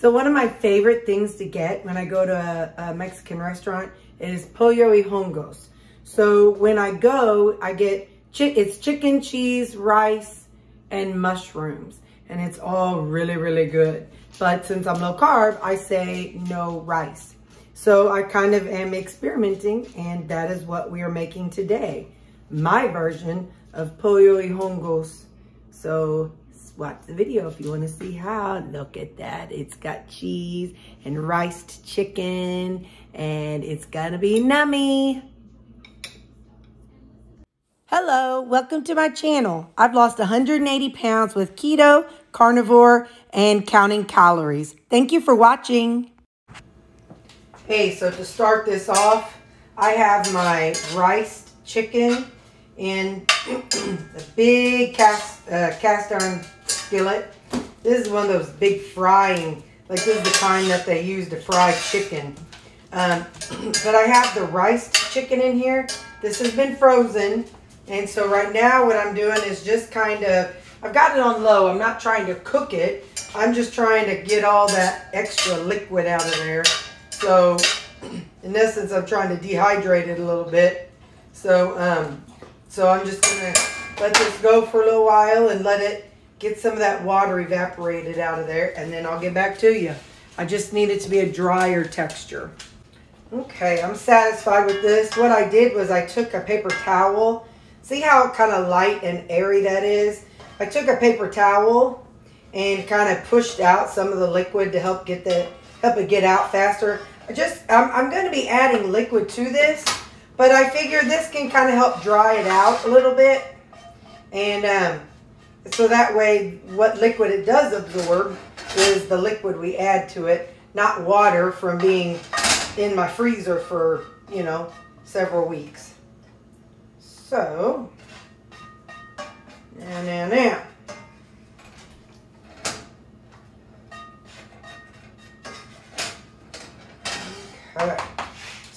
So one of my favorite things to get when I go to a, a Mexican restaurant is pollo y hongos. So when I go, I get, chi it's chicken, cheese, rice, and mushrooms. And it's all really, really good. But since I'm low carb, I say no rice. So I kind of am experimenting and that is what we are making today. My version of pollo y hongos. So watch the video if you want to see how. Look at that. It's got cheese and riced chicken and it's gonna be nummy. Hello, welcome to my channel. I've lost 180 pounds with keto, carnivore, and counting calories. Thank you for watching. Hey, so to start this off, I have my rice chicken in a big cast, uh, cast iron skillet. This is one of those big frying, like this is the kind that they use to fry chicken. Um, but I have the rice chicken in here. This has been frozen. And so right now what I'm doing is just kind of, I've got it on low. I'm not trying to cook it. I'm just trying to get all that extra liquid out of there. So in essence, I'm trying to dehydrate it a little bit. So, um, so I'm just going to let this go for a little while and let it get some of that water evaporated out of there. And then I'll get back to you. I just need it to be a drier texture. Okay, I'm satisfied with this. What I did was I took a paper towel. See how kind of light and airy that is? I took a paper towel and kind of pushed out some of the liquid to help get the help it get out faster. I just I'm, I'm going to be adding liquid to this, but I figure this can kind of help dry it out a little bit. And um, so that way what liquid it does absorb is the liquid we add to it, not water from being in my freezer for, you know, several weeks. So, now, now, now.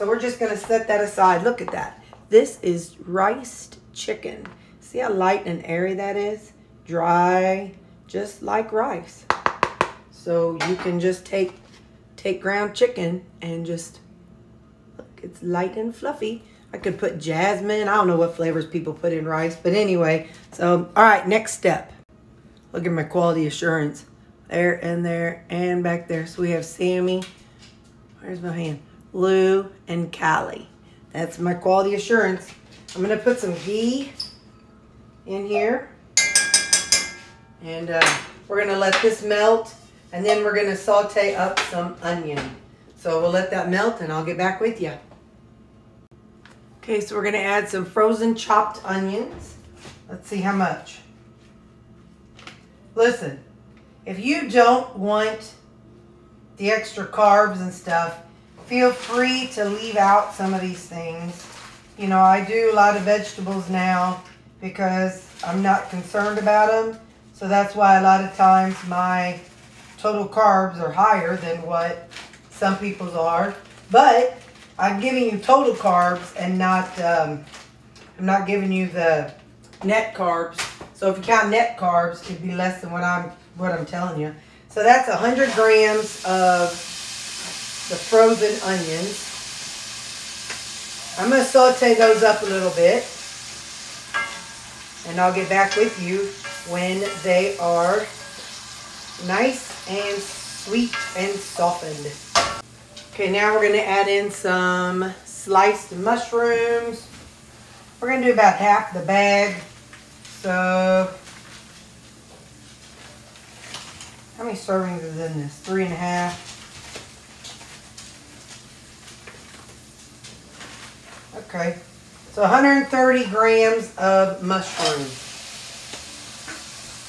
So we're just going to set that aside. Look at that. This is riced chicken. See how light and airy that is? Dry, just like rice. So you can just take take ground chicken and just, look, it's light and fluffy. I could put jasmine. I don't know what flavors people put in rice. But anyway, so, all right, next step. Look at my quality assurance. There and there and back there. So we have Sammy. Where's my hand? Lou and Callie. That's my quality assurance. I'm going to put some ghee in here. And uh, we're going to let this melt. And then we're going to saute up some onion. So we'll let that melt and I'll get back with you. Okay, so we're going to add some frozen chopped onions. Let's see how much. Listen, if you don't want the extra carbs and stuff, feel free to leave out some of these things. You know, I do a lot of vegetables now because I'm not concerned about them. So that's why a lot of times my total carbs are higher than what some people's are. But I'm giving you total carbs and not, um, I'm not giving you the net carbs. So if you count net carbs, it'd be less than what I'm, what I'm telling you. So that's 100 grams of the frozen onions. I'm going to saute those up a little bit. And I'll get back with you when they are nice and sweet and softened. Okay, now we're going to add in some sliced mushrooms. We're going to do about half the bag. So, how many servings is in this? Three and a half. Okay, so 130 grams of mushrooms.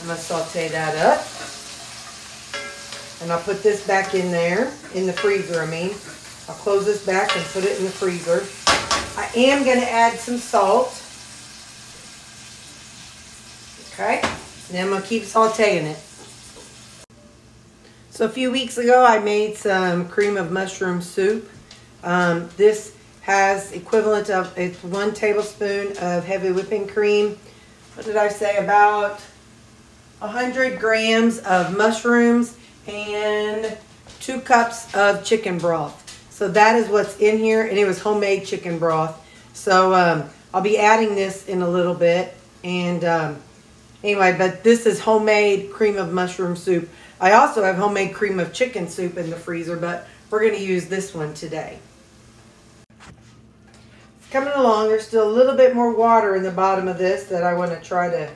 I'm going to saute that up. And I'll put this back in there, in the freezer, I mean. I'll close this back and put it in the freezer. I am going to add some salt. Okay, and then I'm going to keep sauteing it. So a few weeks ago, I made some cream of mushroom soup. Um, this has equivalent of, it's one tablespoon of heavy whipping cream. What did I say? About 100 grams of mushrooms and two cups of chicken broth. So that is what's in here, and it was homemade chicken broth. So um, I'll be adding this in a little bit. And um, anyway, but this is homemade cream of mushroom soup. I also have homemade cream of chicken soup in the freezer, but we're going to use this one today. Coming along. There's still a little bit more water in the bottom of this that I want to try to,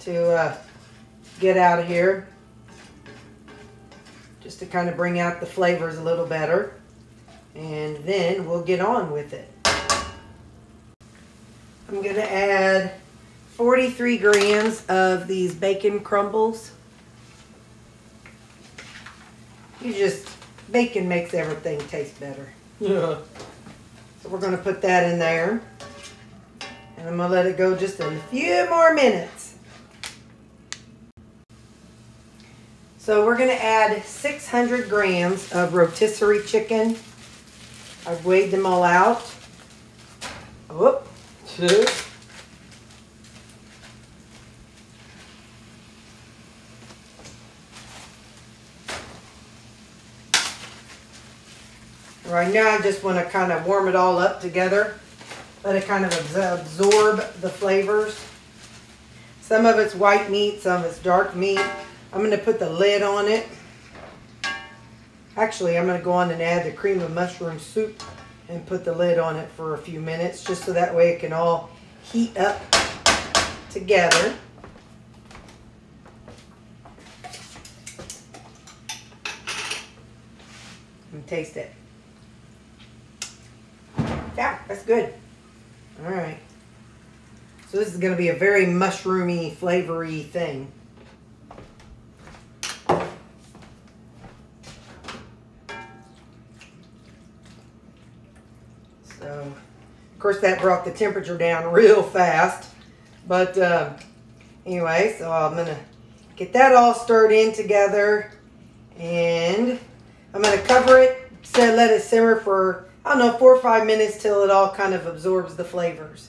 to uh, get out of here. Just to kind of bring out the flavors a little better. And then we'll get on with it. I'm going to add 43 grams of these bacon crumbles. You just, bacon makes everything taste better. Yeah. We're going to put that in there. And I'm going to let it go just a few more minutes. So we're going to add 600 grams of rotisserie chicken. I've weighed them all out. Whoop. Two. Right now I just want to kind of warm it all up together. Let it kind of absorb the flavors. Some of it's white meat, some of it's dark meat. I'm going to put the lid on it. Actually, I'm going to go on and add the cream of mushroom soup and put the lid on it for a few minutes just so that way it can all heat up together. And taste it. Yeah, that's good. All right. So this is going to be a very mushroomy, flavory thing. So, of course, that brought the temperature down real fast. But uh, anyway, so I'm going to get that all stirred in together. And I'm going to cover it, so let it simmer for I don't know, four or five minutes till it all kind of absorbs the flavors.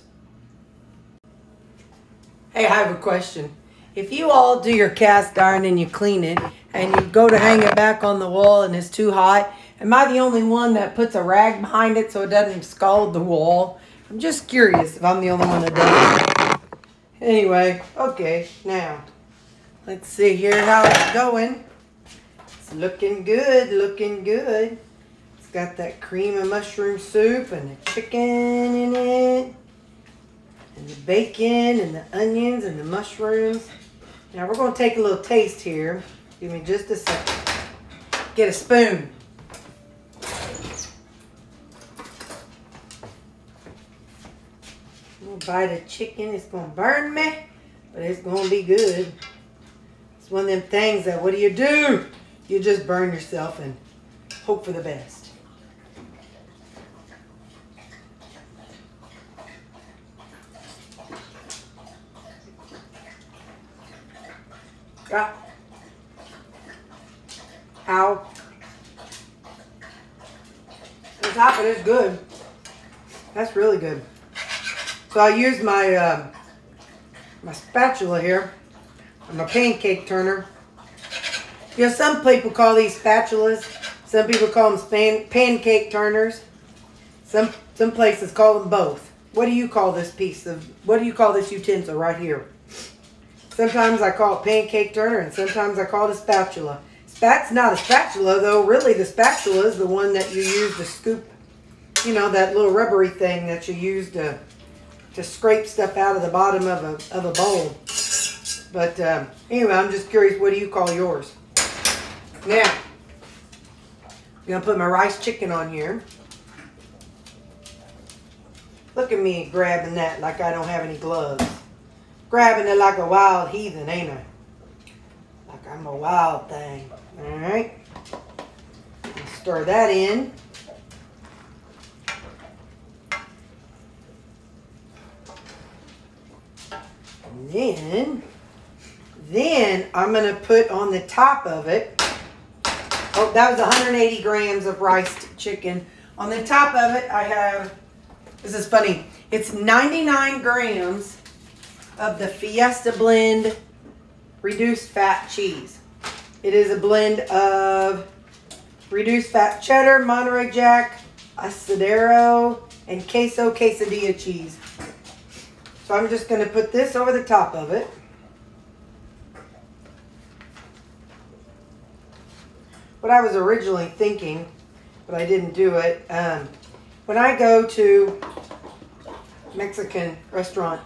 Hey, I have a question. If you all do your cast iron and you clean it and you go to hang it back on the wall and it's too hot, am I the only one that puts a rag behind it so it doesn't scald the wall? I'm just curious if I'm the only one that does it. Anyway, okay, now, let's see here how it's going. It's looking good, looking good got that cream and mushroom soup and the chicken in it. And the bacon and the onions and the mushrooms. Now we're going to take a little taste here. Give me just a second. Get a spoon. A little bite of chicken. It's going to burn me, but it's going to be good. It's one of them things that what do you do? You just burn yourself and hope for the best. Yeah. Ow. The top it is good. That's really good. So I use my uh, my spatula here. I'm a pancake turner. You know, some people call these spatulas. Some people call them span pancake turners. Some some places call them both. What do you call this piece of, what do you call this utensil right here? Sometimes I call it pancake turner and sometimes I call it a spatula. Spat's not a spatula though. Really the spatula is the one that you use to scoop, you know, that little rubbery thing that you use to to scrape stuff out of the bottom of a, of a bowl. But um, anyway, I'm just curious, what do you call yours? Now, I'm going to put my rice chicken on here. Look at me grabbing that like I don't have any gloves grabbing it like a wild heathen, ain't I? Like I'm a wild thing. All right. Stir that in. And then, then I'm going to put on the top of it, oh, that was 180 grams of riced chicken. On the top of it, I have, this is funny, it's 99 grams of the Fiesta Blend Reduced Fat Cheese. It is a blend of reduced fat cheddar, Monterey Jack, asadero, and queso quesadilla cheese. So I'm just going to put this over the top of it. What I was originally thinking, but I didn't do it, um, when I go to Mexican restaurant,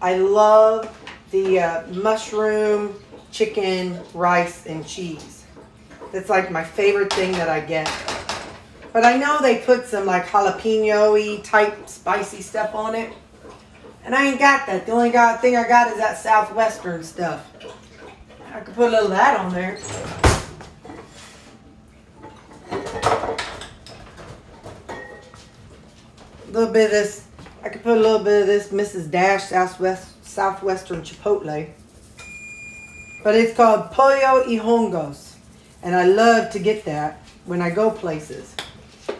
I love the uh, mushroom, chicken, rice, and cheese. That's like my favorite thing that I get. But I know they put some like jalapeno-y type spicy stuff on it. And I ain't got that. The only got, thing I got is that Southwestern stuff. I could put a little of that on there. A little bit of this, I could put a little bit of this Mrs. Dash Southwest, Southwestern Chipotle. But it's called Pollo y Hongos. And I love to get that when I go places.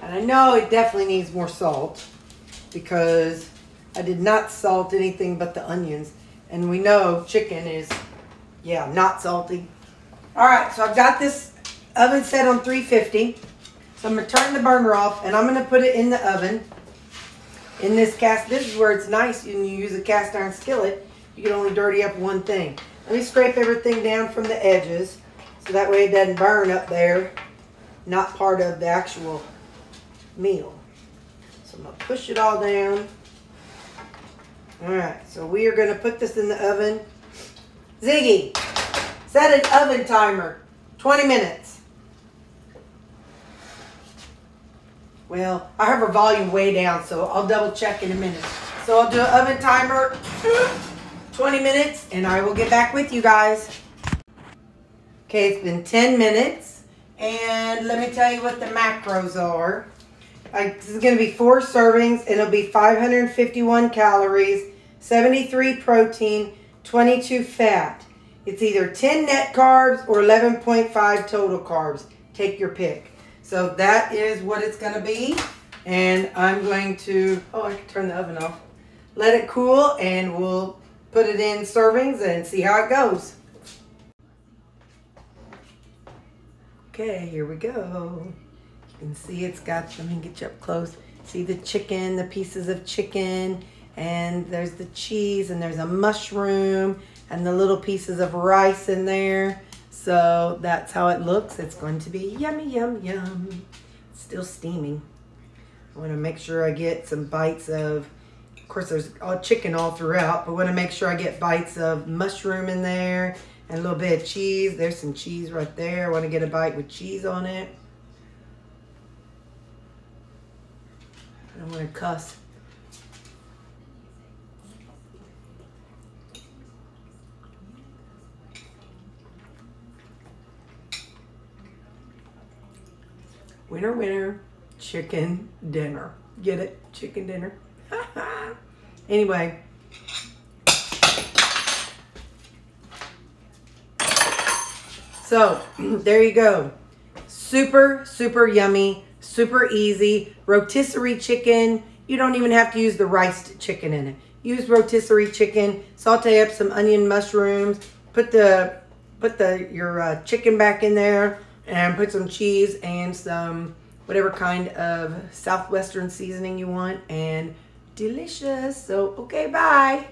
And I know it definitely needs more salt because I did not salt anything but the onions. And we know chicken is, yeah, not salty. All right, so I've got this oven set on 350. So I'm to turn the burner off and I'm going to put it in the oven. In this cast, this is where it's nice when you use a cast iron skillet. You can only dirty up one thing. Let me scrape everything down from the edges so that way it doesn't burn up there. Not part of the actual meal. So I'm to push it all down. Alright, so we are going to put this in the oven. Ziggy, set an oven timer. 20 minutes. Well, I have her volume way down, so I'll double check in a minute. So I'll do an oven timer, 20 minutes, and I will get back with you guys. Okay, it's been 10 minutes, and let me tell you what the macros are. I, this is going to be four servings. And it'll be 551 calories, 73 protein, 22 fat. It's either 10 net carbs or 11.5 total carbs. Take your pick. So that is what it's going to be. And I'm going to, oh, I can turn the oven off. Let it cool and we'll put it in servings and see how it goes. Okay, here we go. You can see it's got, let me get you up close. See the chicken, the pieces of chicken, and there's the cheese, and there's a mushroom, and the little pieces of rice in there. So that's how it looks. It's going to be yummy, yum, yum. It's still steaming. I want to make sure I get some bites of, of course there's all chicken all throughout, but I want to make sure I get bites of mushroom in there and a little bit of cheese. There's some cheese right there. I want to get a bite with cheese on it. I don't want to cuss. Winner, winner, chicken dinner. Get it? Chicken dinner. anyway. So, there you go. Super, super yummy Super easy. Rotisserie chicken. You don't even have to use the riced chicken in it. Use rotisserie chicken. Saute up some onion mushrooms. Put the put the your uh, chicken back in there and put some cheese and some whatever kind of southwestern seasoning you want and delicious. So, okay, bye.